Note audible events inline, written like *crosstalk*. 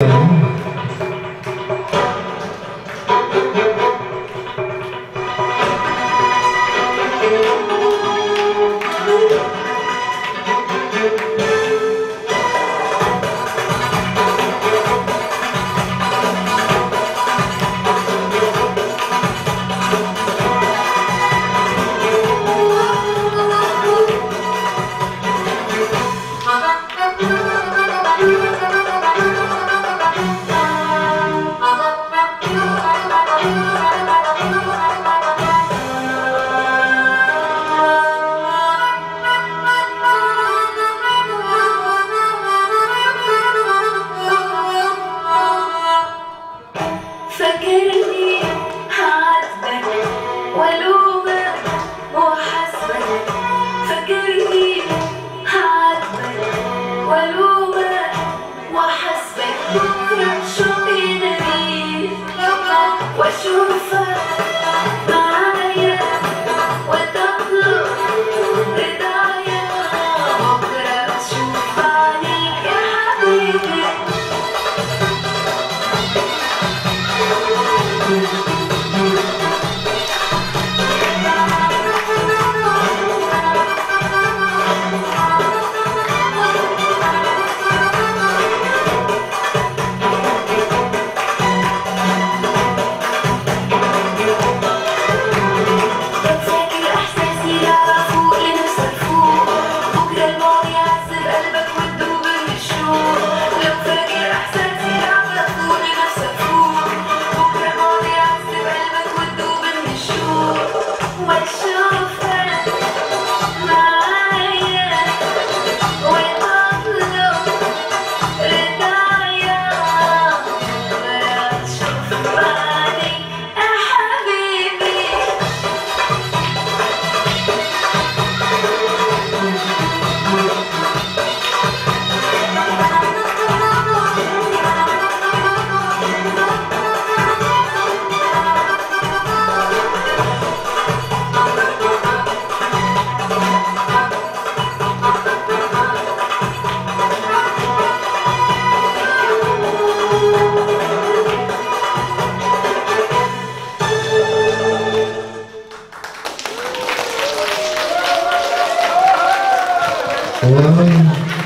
Então... Bye. *laughs* Ay.